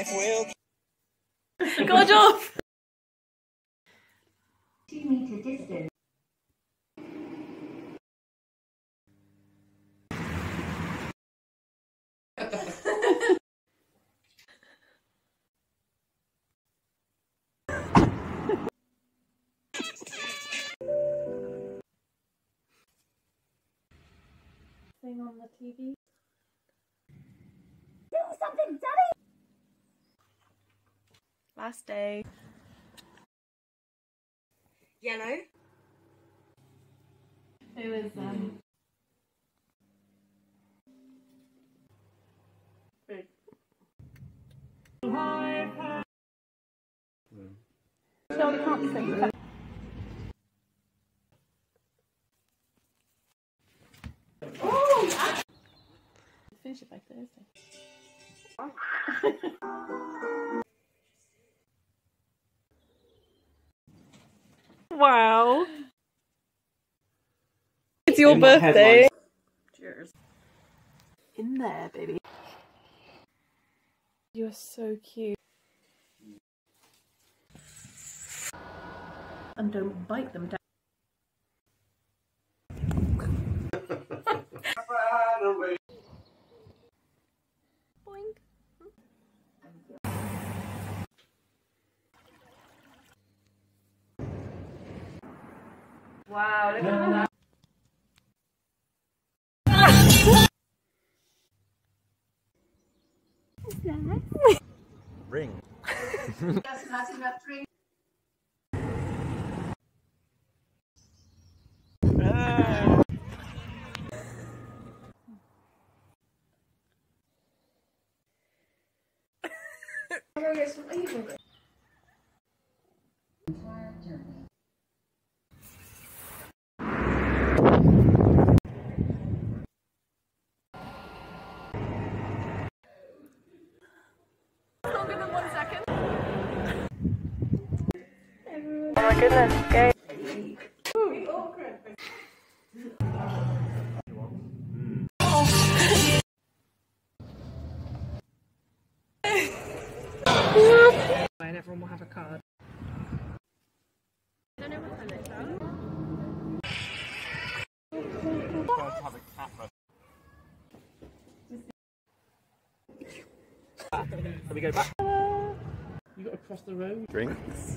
if we'll God off! Two meter distance. Thing on the TV. Do something, Daddy! Last day. Yellow. It was um. Charlie can't sing. Finish it by Thursday. wow. It's your In birthday. Cheers. In there, baby. You're so cute. And don't bite them down. Wow, look at that. ring. Longer than one second. Oh my goodness, okay. And everyone will have a card. Let me go back. You got to cross the road. Drinks.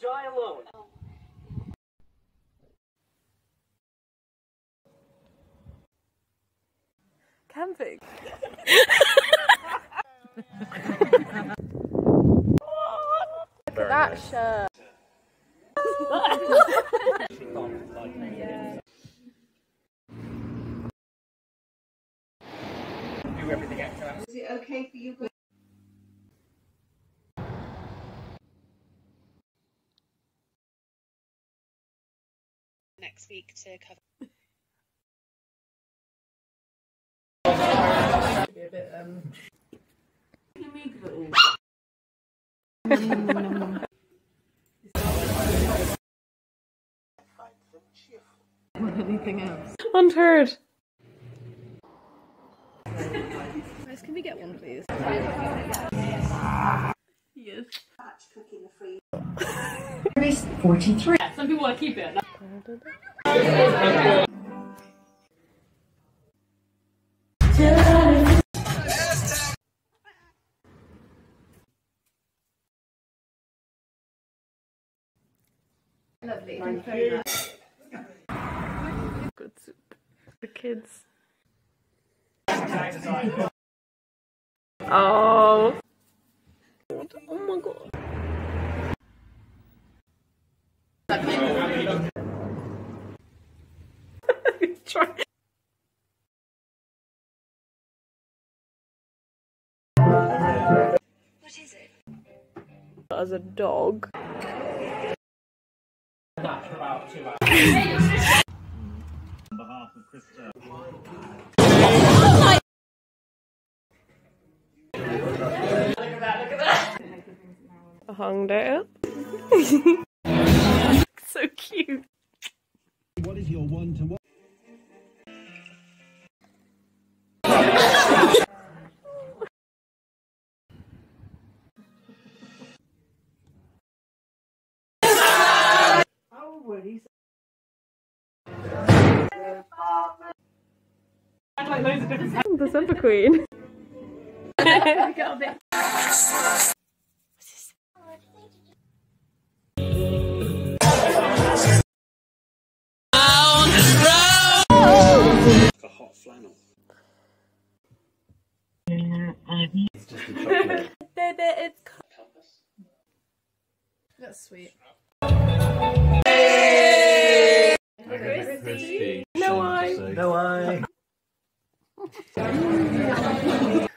die alone. Camping. Look at that shirt. Do everything extra. Is it okay for you? Next week to cover. Be a bit, um... Anything else? Unheard. Guys, can we get one, please? Yes. Service 43. Some people want to keep it. Lovely. Thank you much. Good soup. The kids. Oh. Oh my god. What is it? As a dog. I hung it. so cute. What is your one to one? Like loads of different The Zebra Queen. For hot flannel. Baby, it's That's sweet. no I. No, I. 何?